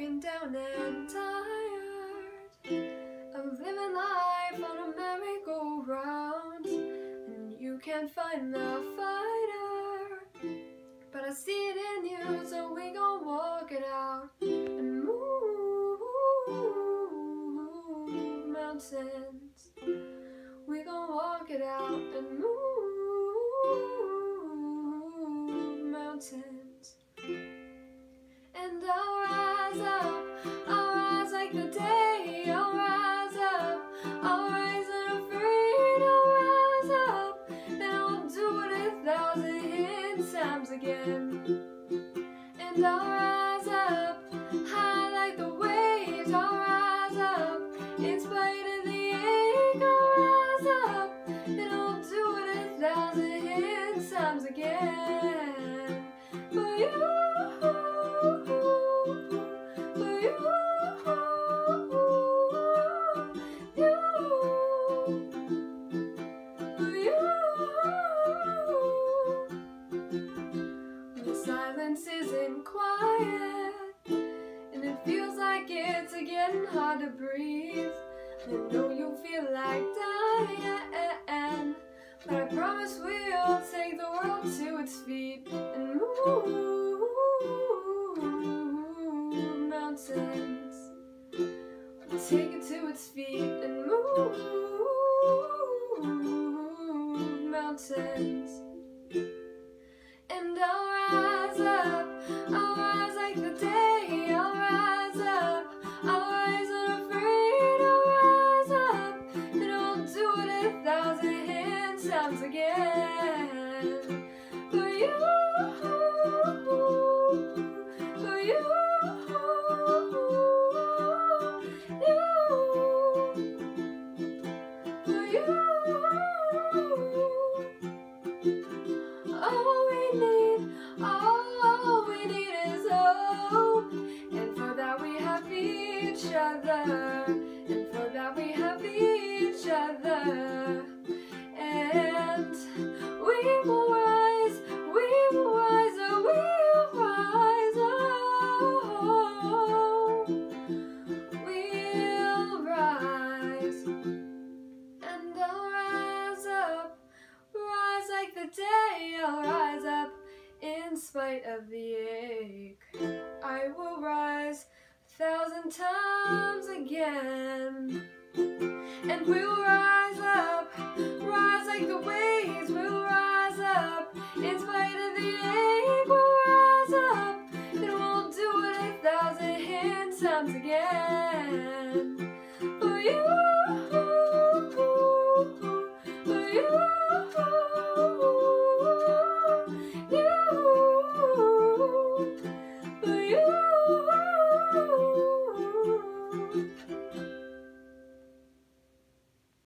broken down and tired of living life on a merry-go-round, and you can't find the fighter. But I see it in you, so we gon' walk it out and move mountains. We gon' walk it out and move mountains. Again. And I'll rise up, high like the waves, I'll rise up, in spite of the ache, I'll rise up, and I'll do it a thousand times again. For you, getting hard to breathe. I know you feel like dying, but I promise we'll take the world to its feet and move mountains. We'll take it to its feet and move mountains. And I'll thousand times again. For you, for you, you, for you. All we need, all we need is hope. And for that we have each other. Day, I'll rise up in spite of the ache. I will rise a thousand times again. And we'll rise up, rise like the waves, we'll rise up in spite of the ache. We'll rise up, and we'll do it a thousand times again.